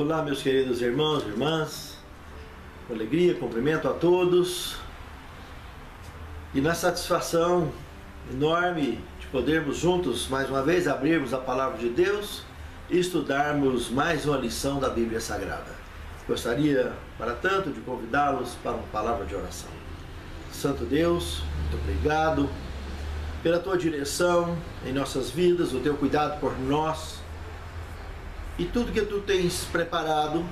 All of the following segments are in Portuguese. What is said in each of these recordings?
Olá, meus queridos irmãos e irmãs. Com alegria, cumprimento a todos. E na satisfação enorme de podermos juntos, mais uma vez, abrirmos a palavra de Deus e estudarmos mais uma lição da Bíblia Sagrada. Gostaria, para tanto, de convidá-los para uma palavra de oração. Santo Deus, muito obrigado pela tua direção em nossas vidas, o teu cuidado por nós e tudo que tu tens preparado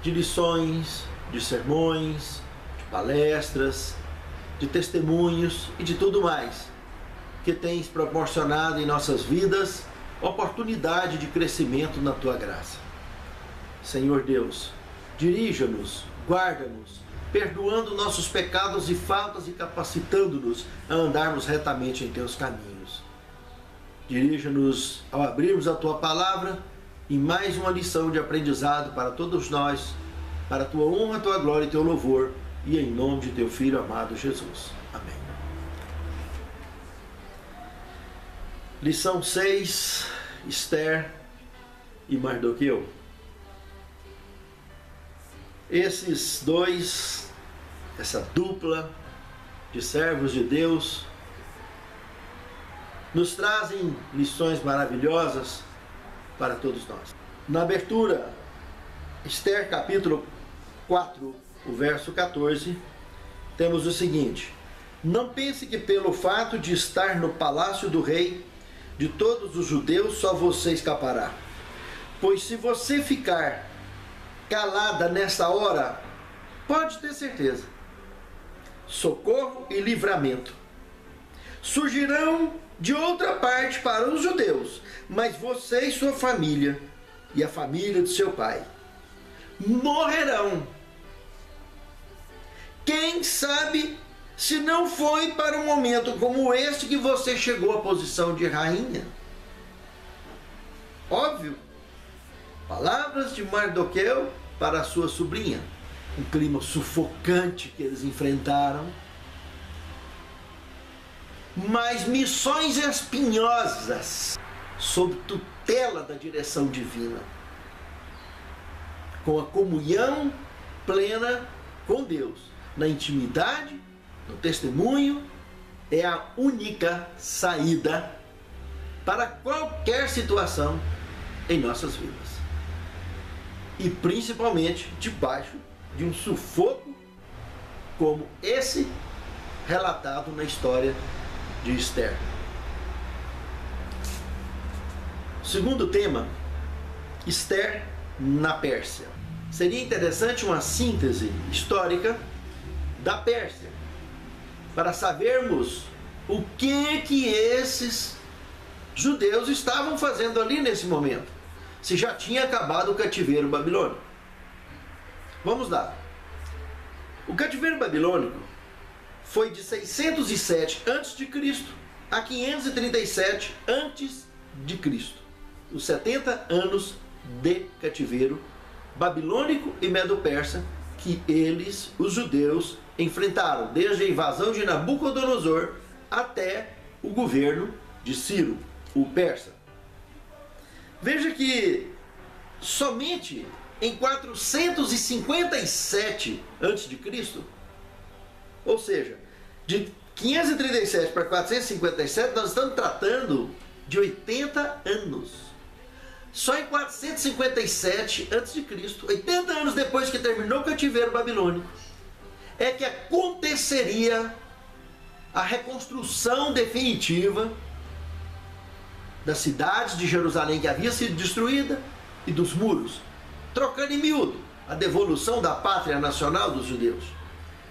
de lições, de sermões, de palestras, de testemunhos e de tudo mais que tens proporcionado em nossas vidas oportunidade de crescimento na tua graça. Senhor Deus, dirija-nos, guarda-nos, perdoando nossos pecados e faltas e capacitando-nos a andarmos retamente em teus caminhos. Dirija-nos ao abrirmos a tua palavra e mais uma lição de aprendizado para todos nós, para a tua honra, tua glória e teu louvor, e em nome de teu filho amado Jesus. Amém. Lição 6, Esther e Mardoqueu. Esses dois, essa dupla de servos de Deus, nos trazem lições maravilhosas para todos nós. Na abertura, Esther capítulo 4, o verso 14, temos o seguinte: Não pense que pelo fato de estar no palácio do rei de todos os judeus só você escapará. Pois se você ficar calada nessa hora, pode ter certeza. Socorro e livramento surgirão de outra parte para os judeus, mas você e sua família e a família do seu pai morrerão. Quem sabe se não foi para um momento como este que você chegou à posição de rainha? Óbvio. Palavras de Mardoqueu para sua sobrinha. Um clima sufocante que eles enfrentaram mas missões espinhosas sob tutela da direção divina, com a comunhão plena com Deus, na intimidade, no testemunho, é a única saída para qualquer situação em nossas vidas. E principalmente debaixo de um sufoco como esse relatado na história de Esther. Segundo tema, Esther na Pérsia. Seria interessante uma síntese histórica da Pérsia, para sabermos o que que esses judeus estavam fazendo ali nesse momento, se já tinha acabado o cativeiro babilônico. Vamos lá. O cativeiro babilônico foi de 607 a.C. a 537 a.C. Os 70 anos de cativeiro babilônico e medo-persa que eles, os judeus, enfrentaram, desde a invasão de Nabucodonosor até o governo de Ciro, o persa. Veja que somente em 457 a.C., ou seja, de 537 para 457, nós estamos tratando de 80 anos. Só em 457 a.C., 80 anos depois que terminou o cativeiro babilônico, é que aconteceria a reconstrução definitiva da cidade de Jerusalém que havia sido destruída e dos muros, trocando em miúdo a devolução da pátria nacional dos judeus.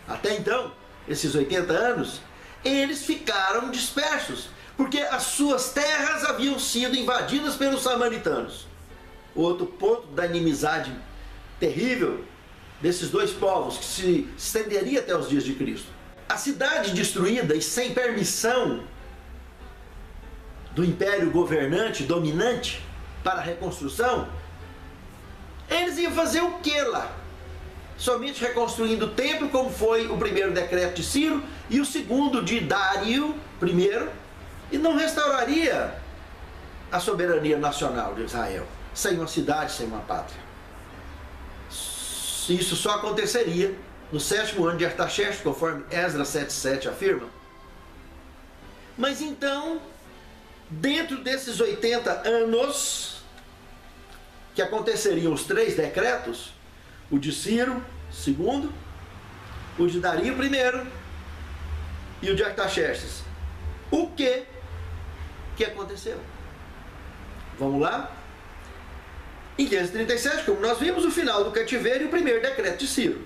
Até então, esses 80 anos, eles ficaram dispersos, porque as suas terras haviam sido invadidas pelos samaritanos. Outro ponto da inimizade terrível desses dois povos, que se estenderia até os dias de Cristo. A cidade destruída e sem permissão do império governante, dominante, para a reconstrução, eles iam fazer o que lá? somente reconstruindo o templo, como foi o primeiro decreto de Ciro e o segundo de Dário I, e não restauraria a soberania nacional de Israel, sem uma cidade, sem uma pátria. isso só aconteceria no sétimo ano de Artaxerxes, conforme Esdras 7,7 afirma. Mas então, dentro desses 80 anos, que aconteceriam os três decretos, o de Ciro, segundo, o de Dario I e o de Artaxerxes. O que que aconteceu? Vamos lá? Em 537, como nós vimos, o final do cativeiro e o primeiro decreto de Ciro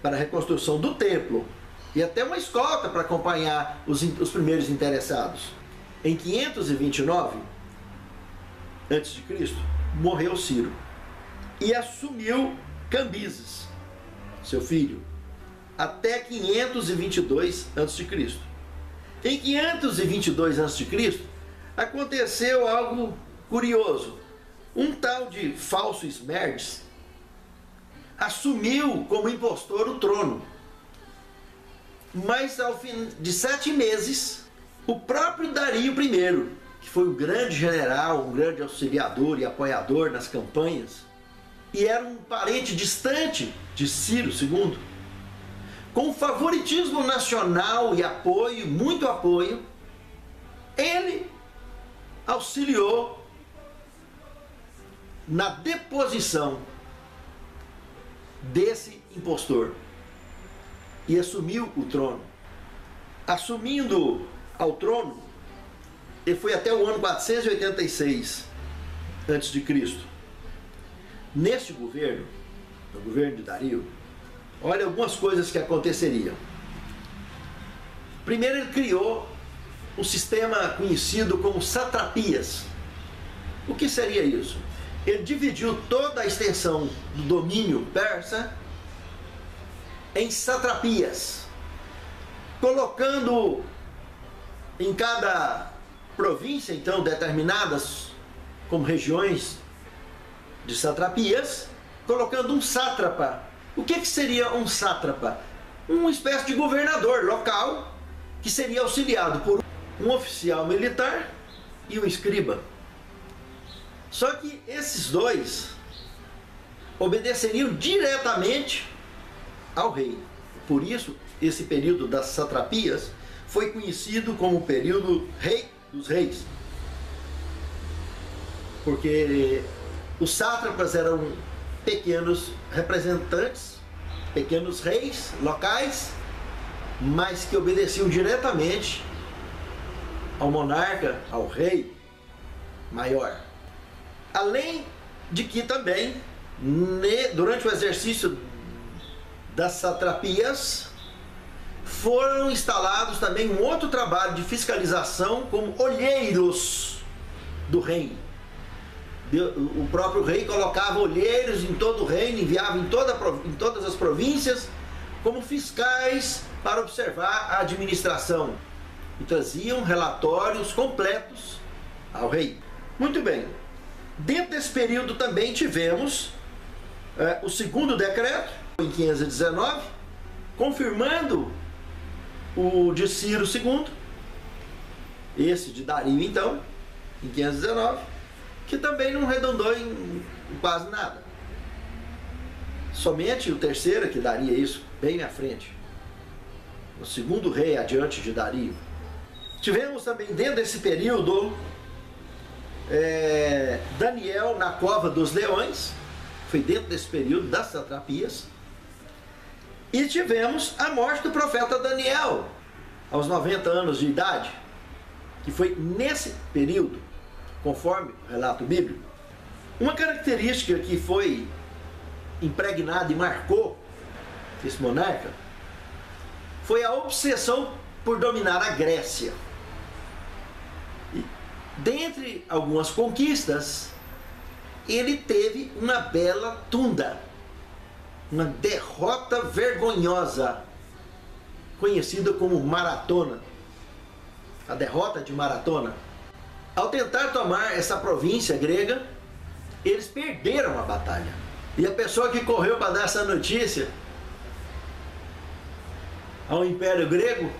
para a reconstrução do templo e até uma escolta para acompanhar os, os primeiros interessados. Em 529 a.C., morreu Ciro e assumiu Cambises, seu filho, até 522 a.C. Em 522 a.C., aconteceu algo curioso. Um tal de falso Esmerdes assumiu como impostor o trono. Mas ao fim de sete meses, o próprio Dario I, que foi um grande general, um grande auxiliador e apoiador nas campanhas, e era um parente distante de Ciro II, com favoritismo nacional e apoio, muito apoio, ele auxiliou na deposição desse impostor e assumiu o trono. Assumindo ao trono, ele foi até o ano 486 a.C. Neste governo, no governo de Dario, olha algumas coisas que aconteceriam. Primeiro, ele criou um sistema conhecido como satrapias. O que seria isso? Ele dividiu toda a extensão do domínio persa em satrapias, colocando em cada província, então, determinadas como regiões de satrapias, colocando um sátrapa. O que, que seria um sátrapa? Uma espécie de governador local que seria auxiliado por um oficial militar e um escriba. Só que esses dois obedeceriam diretamente ao rei. Por isso, esse período das satrapias foi conhecido como o período rei dos reis. Porque os sátrapas eram pequenos representantes, pequenos reis locais, mas que obedeciam diretamente ao monarca, ao rei maior. Além de que também, durante o exercício das satrapias, foram instalados também um outro trabalho de fiscalização como olheiros do reino. O próprio rei colocava olheiros em todo o reino, enviava em, toda, em todas as províncias como fiscais para observar a administração e traziam relatórios completos ao rei. Muito bem, Dentro desse período também tivemos é, o segundo decreto, em 519, confirmando o de Ciro II, esse de Dario então, em 519, que também não redondou em quase nada. Somente o terceiro que daria isso bem à frente. O segundo rei adiante de Dario. Tivemos também dentro desse período é, Daniel na cova dos leões, foi dentro desse período das satrapias. E tivemos a morte do profeta Daniel, aos 90 anos de idade, que foi nesse período, conforme o relato bíblico. Uma característica que foi impregnada e marcou esse monarca foi a obsessão por dominar a Grécia. Dentre algumas conquistas, ele teve uma bela tunda, uma derrota vergonhosa, conhecida como Maratona, a derrota de Maratona. Ao tentar tomar essa província grega, eles perderam a batalha. E a pessoa que correu para dar essa notícia ao Império Grego,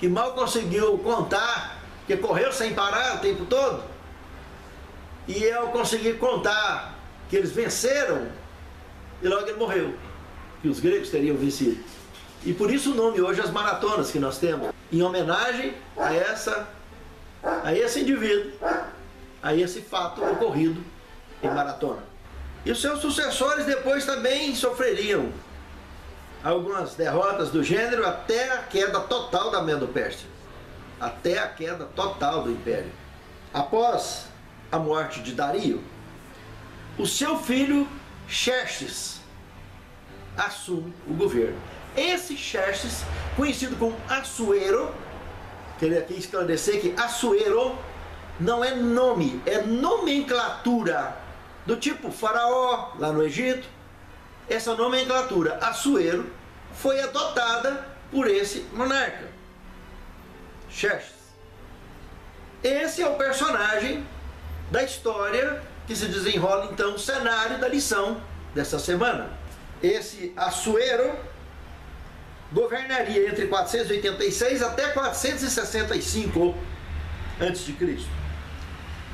que mal conseguiu contar que correu sem parar o tempo todo. E eu consegui contar que eles venceram e logo ele morreu. Que os gregos teriam vencido. E por isso o nome hoje as maratonas que nós temos, em homenagem a essa a esse indivíduo, a esse fato ocorrido em maratona. E os seus sucessores depois também sofreriam algumas derrotas do gênero até a queda total da Medo-Pérsia. Até a queda total do império. Após a morte de Dario, o seu filho Xerxes assume o governo. Esse Xerxes, conhecido como Assuero, queria aqui esclarecer que Assuero não é nome, é nomenclatura do tipo faraó lá no Egito. Essa nomenclatura Assuero foi adotada por esse monarca, Xerxes. Esse é o personagem da história que se desenrola então o cenário da lição dessa semana. Esse Assuero governaria entre 486 até 465 a.C.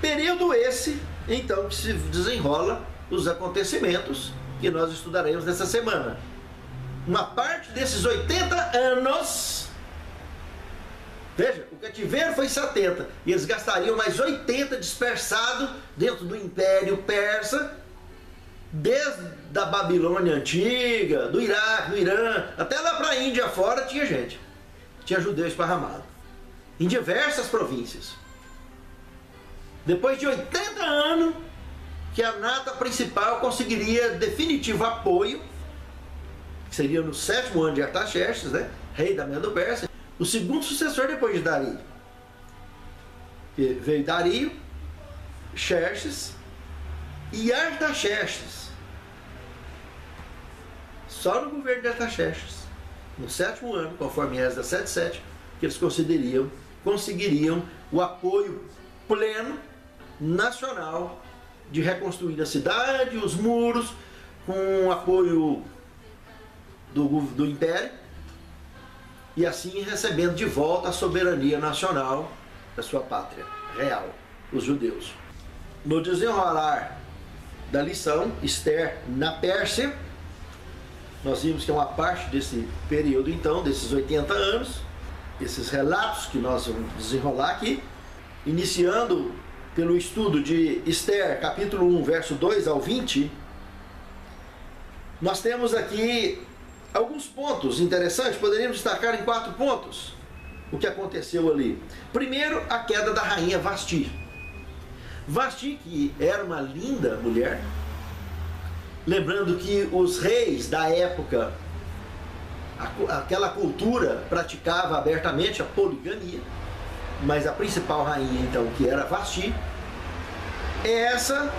Período esse, então, que se desenrola os acontecimentos que nós estudaremos nessa semana. Uma parte desses 80 anos, veja, o cativeiro foi 70, e eles gastariam mais 80 dispersado dentro do Império Persa, desde a Babilônia antiga, do Iraque, do Irã, até lá para a Índia fora tinha gente. Tinha judeu esparramado. Em diversas províncias. Depois de 80 anos, que a nata principal conseguiria definitivo apoio, que seria no sétimo ano de Artaxerxes, né? rei da Medo-Pérsia, o segundo sucessor depois de Dario. Veio Dario, Xerxes e Artaxerxes. Só no governo de Artaxerxes, no sétimo ano, conforme Esdras 7.7, que eles conseguiriam, conseguiriam o apoio pleno nacional de reconstruir a cidade, os muros, com apoio do, do Império, e assim recebendo de volta a soberania nacional da sua pátria real, os judeus. No desenrolar da lição, Esther na Pérsia, nós vimos que é uma parte desse período então, desses 80 anos, esses relatos que nós vamos desenrolar aqui, iniciando pelo estudo de Esther, capítulo 1, verso 2 ao 20, nós temos aqui alguns pontos interessantes, poderíamos destacar em quatro pontos o que aconteceu ali. Primeiro, a queda da rainha Vasti. Vasti, que era uma linda mulher, lembrando que os reis da época, aquela cultura praticava abertamente a poligamia mas a principal rainha, então, que era Vasti, essa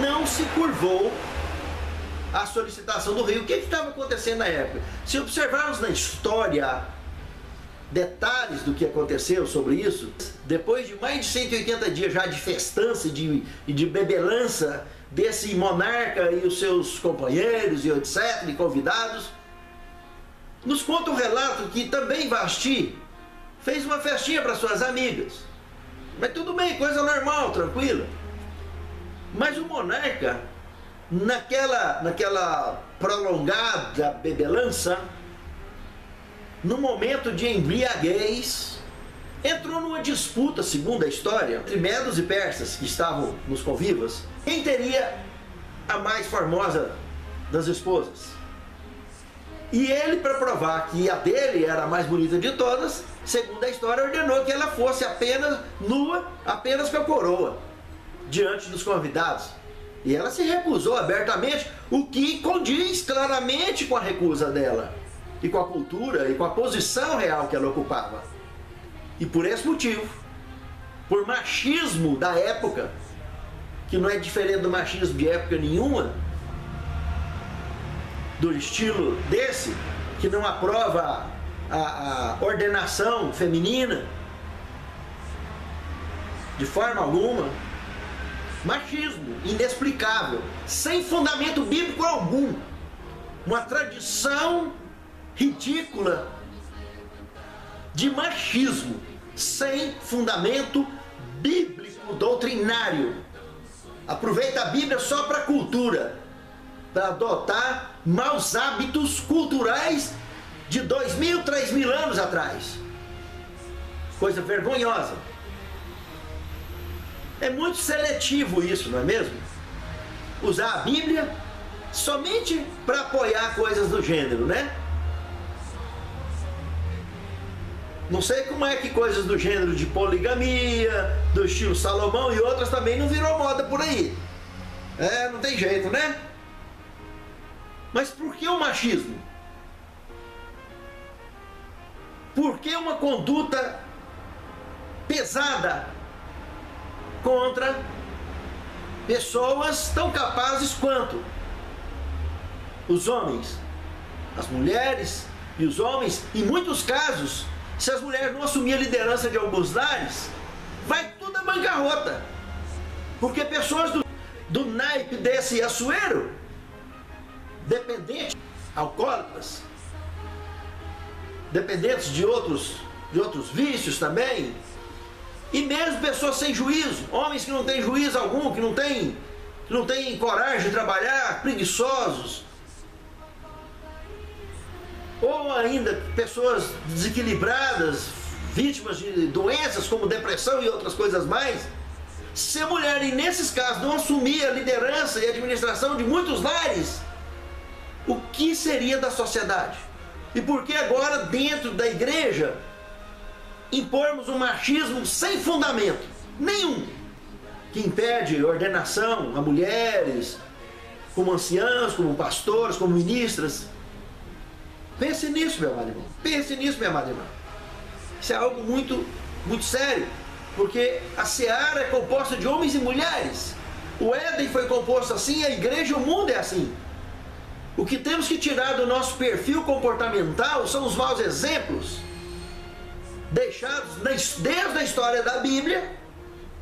não se curvou à solicitação do rei. O que estava acontecendo na época? Se observarmos na história detalhes do que aconteceu sobre isso, depois de mais de 180 dias já de festança e de, de bebelança desse monarca e os seus companheiros e etc, e convidados, nos conta um relato que também Vasti fez uma festinha para suas amigas. Mas tudo bem, coisa normal, tranquila. Mas o monarca, naquela, naquela prolongada bebelança, no momento de embriaguez, entrou numa disputa, segundo a história, entre medos e persas que estavam nos convivas, quem teria a mais formosa das esposas. E ele, para provar que a dele era a mais bonita de todas, segundo a história, ordenou que ela fosse apenas nua, apenas com a coroa, diante dos convidados. E ela se recusou abertamente, o que condiz claramente com a recusa dela, e com a cultura e com a posição real que ela ocupava. E por esse motivo, por machismo da época, que não é diferente do machismo de época nenhuma, do estilo desse, que não aprova a, a ordenação feminina de forma alguma. Machismo inexplicável, sem fundamento bíblico algum. Uma tradição ridícula de machismo sem fundamento bíblico doutrinário aproveita a Bíblia só para cultura, para adotar maus hábitos culturais de dois mil, três mil anos atrás. Coisa vergonhosa. É muito seletivo isso, não é mesmo? Usar a Bíblia somente para apoiar coisas do gênero, né? Não sei como é que coisas do gênero de poligamia, do estilo Salomão e outras também não virou moda por aí. É, não tem jeito, né? Mas por que o machismo? Por que uma conduta pesada contra pessoas tão capazes quanto os homens, as mulheres e os homens, em muitos casos, se as mulheres não assumirem a liderança de alguns lares, vai tudo a bancarrota. Porque pessoas do, do naipe desse açoeiro, dependentes, alcoólatras, dependentes de outros, de outros vícios também, e mesmo pessoas sem juízo, homens que não têm juízo algum, que não têm, que não têm coragem de trabalhar, preguiçosos, ou ainda pessoas desequilibradas, vítimas de doenças como depressão e outras coisas mais. Se a mulher, nesses casos, não assumir a liderança e a administração de muitos lares, o que seria da sociedade? E por que agora, dentro da igreja, impormos um machismo sem fundamento nenhum, que impede ordenação a mulheres, como anciãs, como pastores, como ministras? Pense nisso, meu amado irmão. Pense nisso, minha amada irmã. Isso é algo muito, muito sério. Porque a seara é composta de homens e mulheres. O Éden foi composto assim, a igreja o mundo é assim. O que temos que tirar do nosso perfil comportamental são os maus exemplos deixados desde a história da Bíblia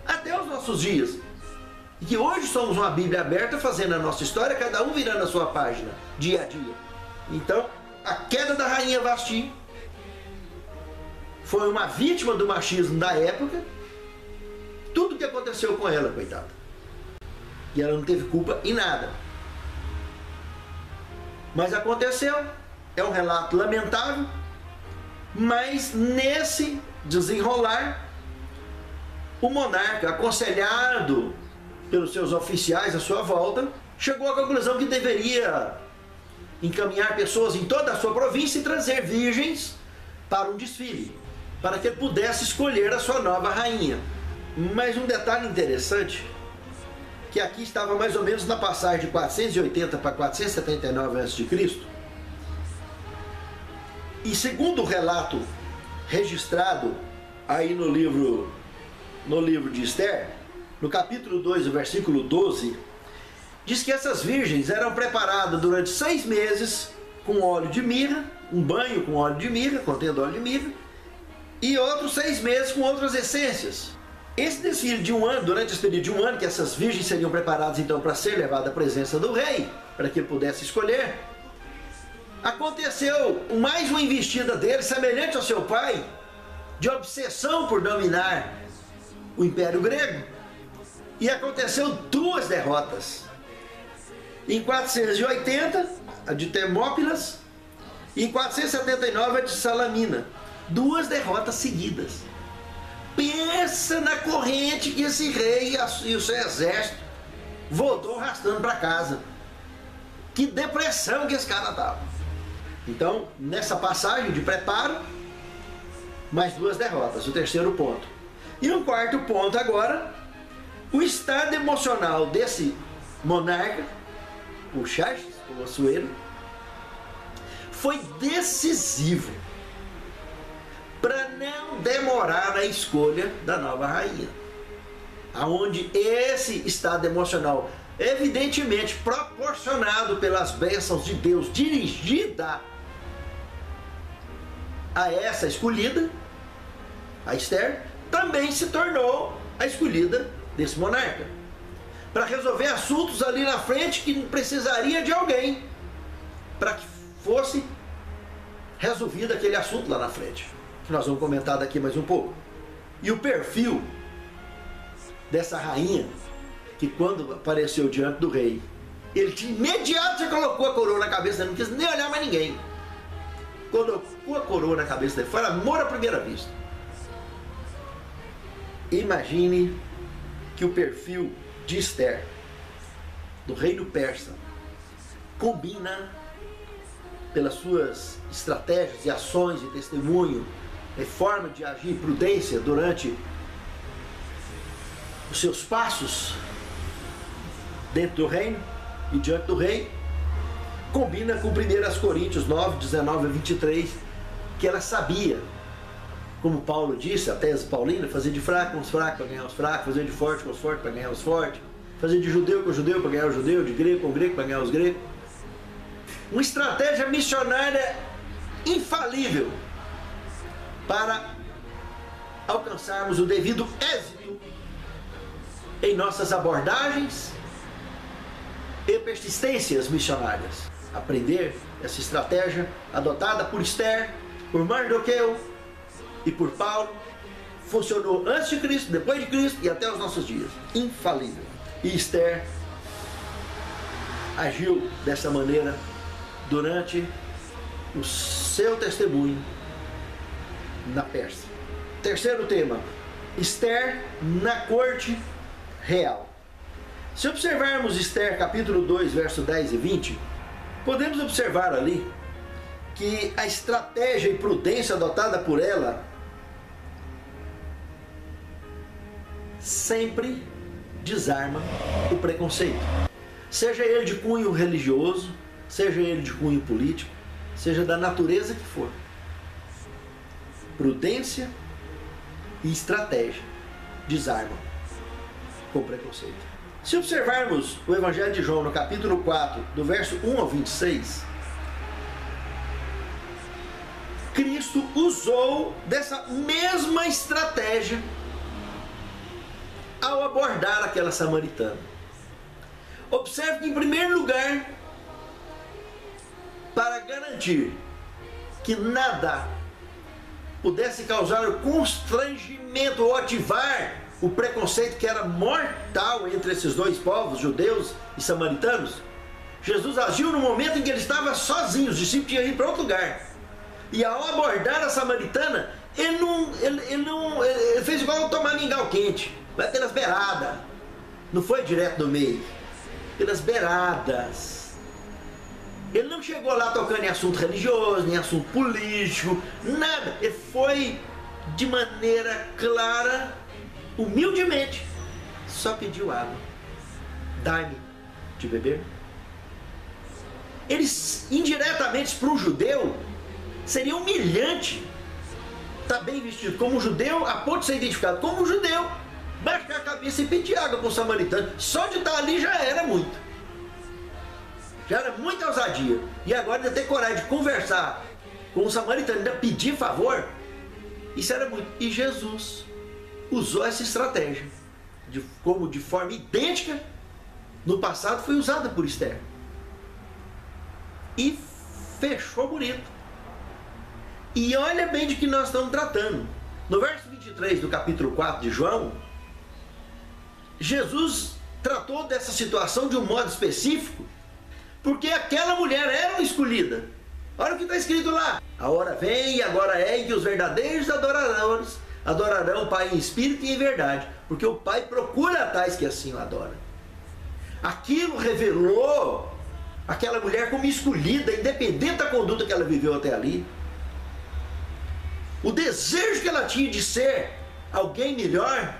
até os nossos dias. E que hoje somos uma Bíblia aberta fazendo a nossa história, cada um virando a sua página, dia a dia. Então, a queda da rainha Vasti foi uma vítima do machismo da época. Tudo que aconteceu com ela, coitada. E ela não teve culpa em nada. Mas aconteceu, é um relato lamentável, mas nesse desenrolar, o monarca, aconselhado pelos seus oficiais à sua volta, chegou à conclusão que deveria encaminhar pessoas em toda a sua província e trazer virgens para um desfile, para que ele pudesse escolher a sua nova rainha. Mas um detalhe interessante, que aqui estava mais ou menos na passagem de 480 para 479 a.C., e segundo o relato registrado aí no livro no livro de Esther, no capítulo 2, o versículo 12, Diz que essas virgens eram preparadas durante seis meses com óleo de mirra, um banho com óleo de mirra, contendo óleo de mirra, e outros seis meses com outras essências. Esse desfile de um ano, durante esse período de um ano, que essas virgens seriam preparadas então para ser levadas à presença do rei, para que ele pudesse escolher, aconteceu mais uma investida dele, semelhante ao seu pai, de obsessão por dominar o Império Grego, e aconteceu duas derrotas. Em 480, a de Termópilas. E em 479, a de Salamina. Duas derrotas seguidas. Pensa na corrente que esse rei e o seu exército voltou arrastando para casa. Que depressão que esse cara estava. Então, nessa passagem de preparo, mais duas derrotas, o terceiro ponto. E um quarto ponto agora, o estado emocional desse monarca o Xerxes, o Assuero, foi decisivo para não demorar a escolha da nova rainha. Aonde esse estado emocional, evidentemente proporcionado pelas bênçãos de Deus, dirigida a essa escolhida, a Esther, também se tornou a escolhida desse monarca para resolver assuntos ali na frente que precisaria de alguém para que fosse resolvido aquele assunto lá na frente, que nós vamos comentar daqui mais um pouco. E o perfil dessa rainha que quando apareceu diante do rei, ele de imediato já colocou a coroa na cabeça, não quis nem olhar mais ninguém. Colocou a coroa na cabeça dele, foi amor à primeira vista. Imagine que o perfil de Esther, do reino persa, combina pelas suas estratégias e ações e testemunho, e forma de agir prudência durante os seus passos dentro do reino e diante do rei, combina com 1 Coríntios 9, 19 a 23, que ela sabia, como Paulo disse, a tese paulina, fazer de fraco com os fracos para ganhar os fracos, fazer de forte com os fortes para ganhar os fortes, fazer de judeu com judeu para ganhar o judeu, de grego com grego para ganhar os gregos. Uma estratégia missionária infalível para alcançarmos o devido êxito em nossas abordagens e persistências missionárias. Aprender essa estratégia adotada por Esther, por Mardoqueu e por Paulo funcionou antes de Cristo, depois de Cristo e até os nossos dias. Infalível. E Esther agiu dessa maneira durante o seu testemunho na Pérsia. Terceiro tema: Esther na corte real. Se observarmos Esther capítulo 2, verso 10 e 20, podemos observar ali que a estratégia e prudência adotada por ela sempre desarma o preconceito. Seja ele de cunho religioso, seja ele de cunho político, seja da natureza que for. Prudência e estratégia desarmam com preconceito. Se observarmos o Evangelho de João no capítulo 4, do verso 1 ao 26, Cristo usou dessa mesma estratégia ao abordar aquela samaritana. Observe que, em primeiro lugar, para garantir que nada pudesse causar constrangimento ou ativar o preconceito que era mortal entre esses dois povos, judeus e samaritanos, Jesus agiu no momento em que ele estava sozinho, os discípulos tinham ido para outro lugar. E ao abordar a samaritana, ele não, ele, ele não ele fez igual tomar mingau quente, vai pelas beiradas. Não foi direto no meio, pelas beiradas. Ele não chegou lá tocando em assunto religioso, nem assunto político, nada. Ele foi de maneira clara humildemente, só pediu água. Dá-me de beber. Eles, indiretamente, para um judeu, seria humilhante estar tá bem vestido como um judeu, a ponto de ser identificado como um judeu, baixar a cabeça e pedir água para o samaritano. Só de estar ali já era muito. Já era muita ousadia. E agora ainda ter coragem de conversar com o samaritano, ainda pedir favor, isso era muito. E Jesus usou essa estratégia, de, como de forma idêntica no passado foi usada por Esther. E fechou bonito. E olha bem de que nós estamos tratando. No verso 23 do capítulo 4 de João, Jesus tratou dessa situação de um modo específico, porque aquela mulher era escolhida. Olha o que está escrito lá. A hora vem e agora é em que os verdadeiros adoradores adorarão o Pai em espírito e em verdade, porque o Pai procura tais que assim o adoram. Aquilo revelou aquela mulher como escolhida, independente da conduta que ela viveu até ali. O desejo que ela tinha de ser alguém melhor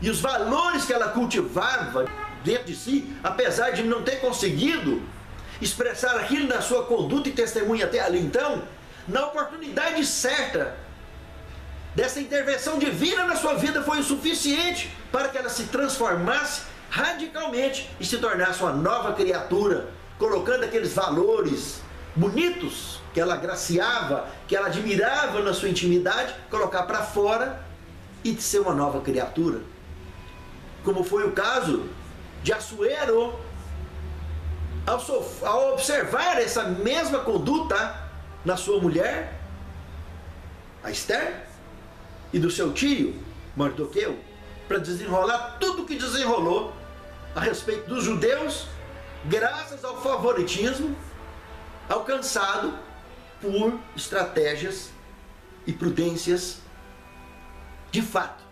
e os valores que ela cultivava dentro de si, apesar de não ter conseguido expressar aquilo na sua conduta e testemunha até ali então, na oportunidade certa, dessa intervenção divina na sua vida foi o suficiente para que ela se transformasse radicalmente e se tornasse uma nova criatura, colocando aqueles valores bonitos que ela agraciava, que ela admirava na sua intimidade, colocar para fora e ser uma nova criatura. Como foi o caso de Assuero, ao, ao observar essa mesma conduta na sua mulher, a Esther, e do seu tio, Mardoqueu, para desenrolar tudo o que desenrolou a respeito dos judeus, graças ao favoritismo alcançado por estratégias e prudências de fato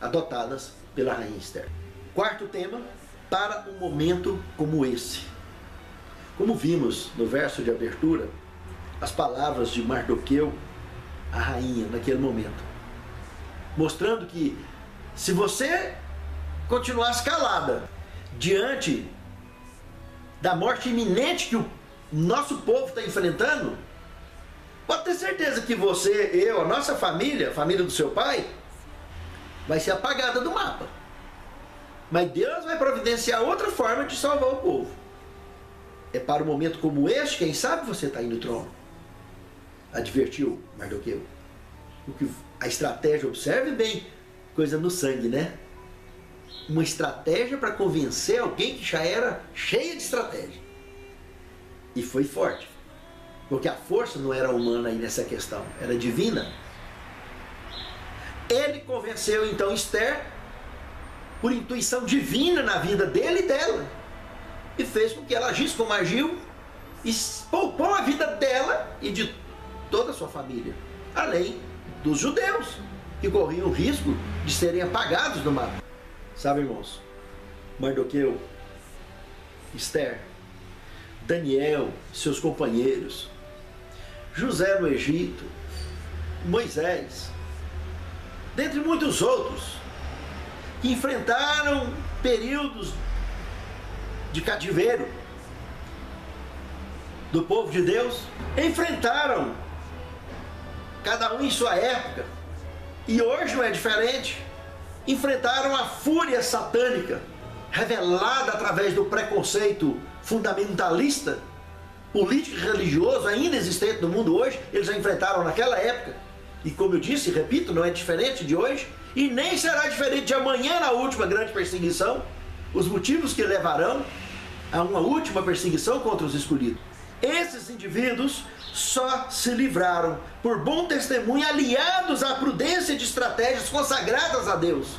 adotadas pela rainha Esther. Quarto tema, para um momento como esse. Como vimos no verso de abertura, as palavras de Mardoqueu, a rainha, naquele momento, mostrando que se você continuasse calada diante da morte iminente que o nosso povo está enfrentando, pode ter certeza que você, eu, a nossa família, a família do seu pai, vai ser apagada do mapa. Mas Deus vai providenciar outra forma de salvar o povo. É para um momento como este, quem sabe você está indo no trono. Advertiu Mardoqueu. O que a estratégia, observe bem, coisa no sangue, né? Uma estratégia para convencer alguém que já era cheia de estratégia. E foi forte. Porque a força não era humana aí nessa questão, era divina. Ele convenceu então Esther por intuição divina na vida dele e dela. E fez com que ela agisse como agiu e poupou a vida dela e de toda a sua família. Além dos judeus, que corriam o risco de serem apagados no mapa. Sabe, irmãos? Mardoqueu, Esther, Daniel, seus companheiros, José no Egito, Moisés, dentre muitos outros, que enfrentaram períodos de cativeiro do povo de Deus, enfrentaram, cada um em sua época, e hoje não é diferente, enfrentaram a fúria satânica, revelada através do preconceito fundamentalista, político e religioso ainda existente no mundo hoje, eles já enfrentaram naquela época. E como eu disse, repito, não é diferente de hoje, e nem será diferente de amanhã na última grande perseguição, os motivos que levarão a uma última perseguição contra os escolhidos. Esses indivíduos só se livraram por bom testemunho, aliados à prudência de estratégias consagradas a Deus,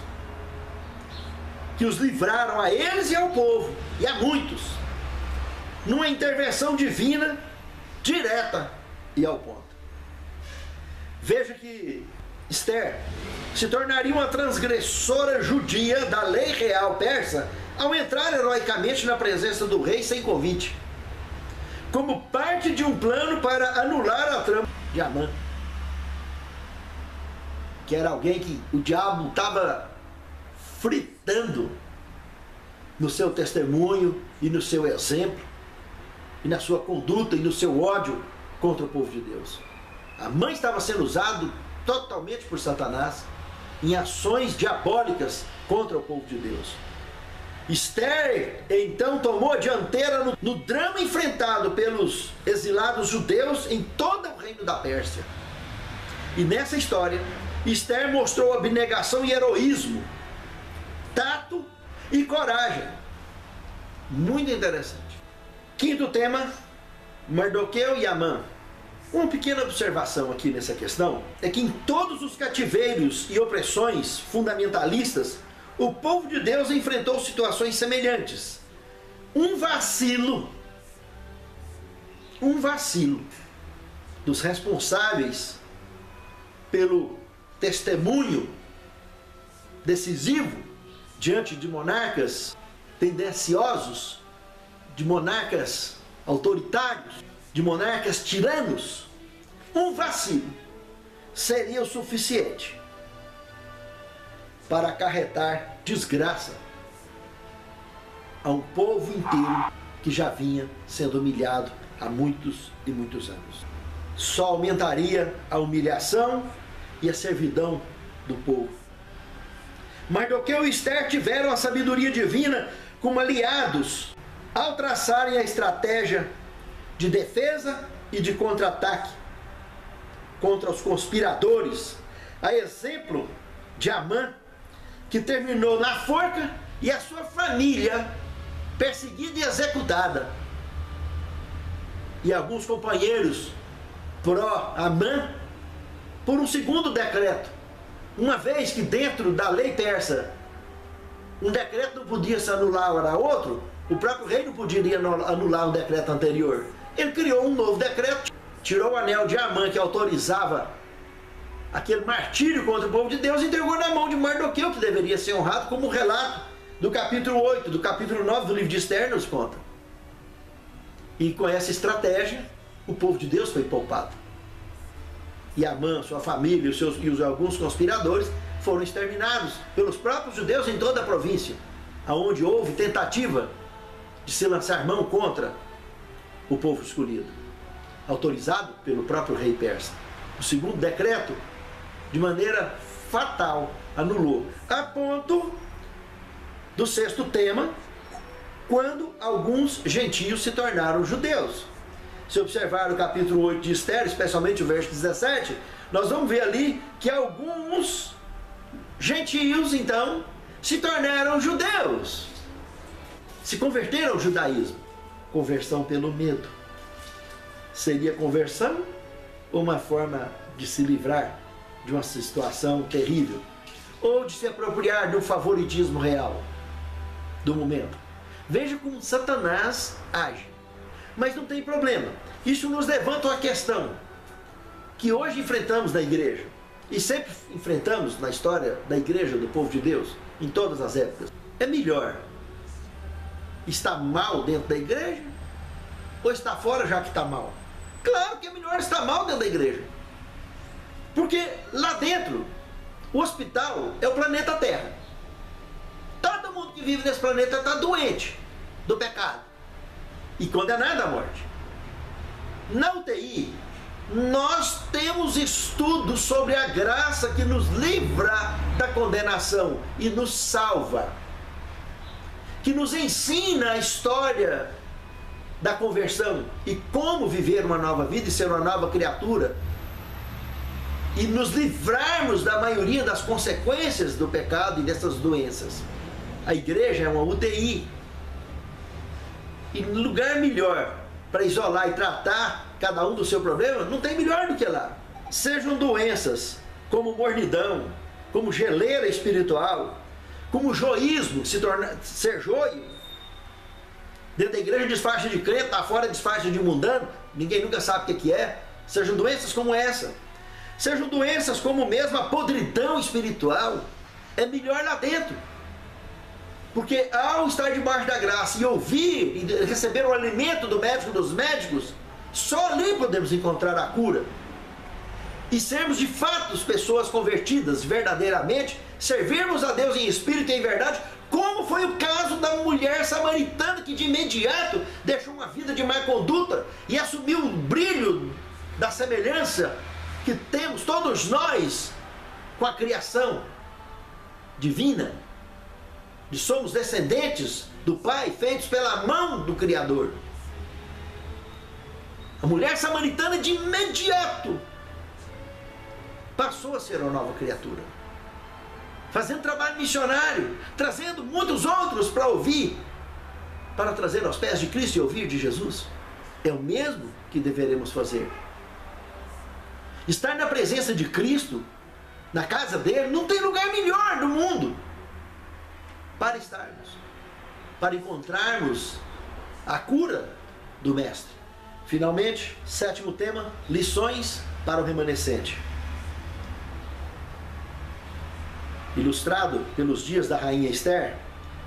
que os livraram a eles e ao povo, e a muitos, numa intervenção divina, direta e ao ponto. Veja que Esther se tornaria uma transgressora judia da lei real persa ao entrar heroicamente na presença do rei sem convite, como parte de um plano para anular a trama de Amã, que era alguém que o diabo estava fritando no seu testemunho e no seu exemplo e na sua conduta e no seu ódio contra o povo de Deus. A mãe estava sendo usado totalmente por Satanás em ações diabólicas contra o povo de Deus. Esther então tomou a dianteira no, no, drama enfrentado pelos exilados judeus em todo o reino da Pérsia. E nessa história, Esther mostrou abnegação e heroísmo, tato e coragem. Muito interessante. Quinto tema: Mardoqueu e Amã. Uma pequena observação aqui nessa questão é que em todos os cativeiros e opressões fundamentalistas, o povo de Deus enfrentou situações semelhantes. Um vacilo, um vacilo dos responsáveis pelo testemunho decisivo diante de monarcas tendenciosos de monarcas autoritários, de monarcas tiranos, um vacilo seria o suficiente para acarretar desgraça a um povo inteiro que já vinha sendo humilhado há muitos e muitos anos. Só aumentaria a humilhação e a servidão do povo. Mardoqueu e Esther tiveram a sabedoria divina como aliados ao traçarem a estratégia de defesa e de contra-ataque contra os conspiradores, a exemplo de Amã, que terminou na forca e a sua família perseguida e executada. E alguns companheiros pró-Amã por um segundo decreto, Uma vez que dentro da lei persa um decreto não podia se anular a outro, o próprio rei não poderia anular um decreto anterior. Ele criou um novo decreto, tirou o anel de Amã que autorizava aquele martírio contra o povo de Deus entregou na mão de Mardoqueu, que deveria ser honrado, como o relato do capítulo 8, do capítulo 9 do livro de Esther nos conta. E com essa estratégia, o povo de Deus foi poupado. E Amã, sua família os seus, e os, alguns conspiradores foram exterminados pelos próprios judeus em toda a província, aonde houve tentativa de se lançar mão contra o povo escolhido, autorizado pelo próprio rei persa. O segundo decreto, de maneira fatal, anulou, a ponto do sexto tema, quando alguns gentios se tornaram judeus. Se observar o capítulo 8 de Esther, especialmente o verso 17, nós vamos ver ali que alguns gentios, então, se tornaram judeus. Se converteram ao judaísmo. Conversão pelo medo. Seria conversão ou uma forma de se livrar de uma situação terrível? Ou de se apropriar um favoritismo real do momento? Veja como Satanás age. Mas não tem problema. Isso nos levanta uma questão que hoje enfrentamos na igreja e sempre enfrentamos na história da igreja do povo de Deus, em todas as épocas. É melhor estar mal dentro da igreja ou estar fora já que está mal? Claro que é melhor estar mal dentro da igreja. Porque lá dentro, o hospital é o planeta Terra. Todo mundo que vive nesse planeta está doente do pecado e condenado à morte. Na UTI, nós temos estudos sobre a graça que nos livra da condenação e nos salva, que nos ensina a história da conversão e como viver uma nova vida e ser uma nova criatura e nos livrarmos da maioria das consequências do pecado e dessas doenças. A igreja é uma UTI. E lugar melhor para isolar e tratar cada um do seu problema, não tem melhor do que lá. Sejam doenças como mornidão, como geleira espiritual, como joísmo, se torna, ser joio. Dentro da igreja disfarce de crente, está fora disfarce de mundano, ninguém nunca sabe o que é. Sejam doenças como essa. Sejam doenças como mesmo a podridão espiritual. É melhor lá dentro. Porque ao estar debaixo da graça e ouvir e receber o alimento do médico dos médicos, só ali podemos encontrar a cura. E sermos de fato pessoas convertidas verdadeiramente, servirmos a Deus em espírito e em verdade, como foi o caso da mulher samaritana que de imediato deixou uma vida de má conduta e assumiu o brilho da semelhança que temos todos nós com a criação divina. E somos descendentes do Pai, feitos pela mão do Criador. A mulher samaritana de imediato passou a ser uma nova criatura. Fazendo trabalho missionário, trazendo muitos outros para ouvir, para trazer aos pés de Cristo e ouvir de Jesus. É o mesmo que deveremos fazer. Estar na presença de Cristo, na casa dele, não tem lugar melhor do mundo para estarmos, para encontrarmos a cura do Mestre. Finalmente, sétimo tema: lições para o remanescente. Ilustrado pelos dias da rainha Esther,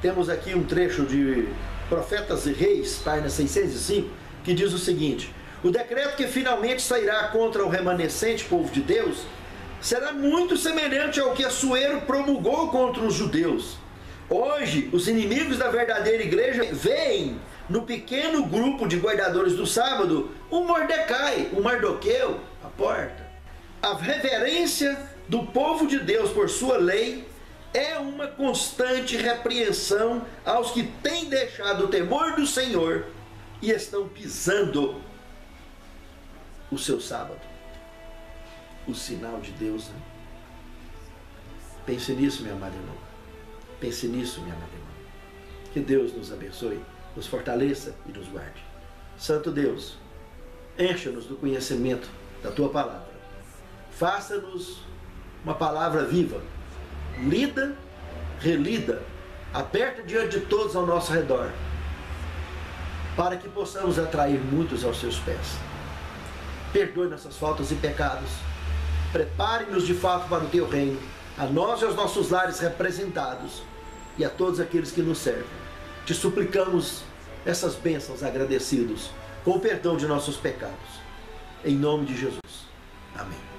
temos aqui um trecho de Profetas e Reis, página 605, que diz o seguinte: O decreto que finalmente sairá contra o remanescente povo de Deus será muito semelhante ao que Assuero promulgou contra os judeus. Hoje, os inimigos da verdadeira igreja veem no pequeno grupo de guardadores do sábado, o Mordecai, o Mardoqueu, a porta. A reverência do povo de Deus por sua lei é uma constante repreensão aos que têm deixado o temor do Senhor e estão pisando o seu sábado. O sinal de Deus, né? Pense nisso, meu amado irmão. Pense nisso, minha amada irmã. Que Deus nos abençoe nos fortaleça e nos guarde. Santo Deus, encha-nos do conhecimento da tua palavra. Faça-nos uma palavra viva, lida, relida, aberta diante de todos ao nosso redor, para que possamos atrair muitos aos seus pés. Perdoe nossas faltas e pecados. Prepare-nos de fato para o teu reino, a nós e aos nossos lares representados e a todos aqueles que nos servem. Te suplicamos essas bênçãos agradecidos, com o perdão de nossos pecados. Em nome de Jesus. Amém.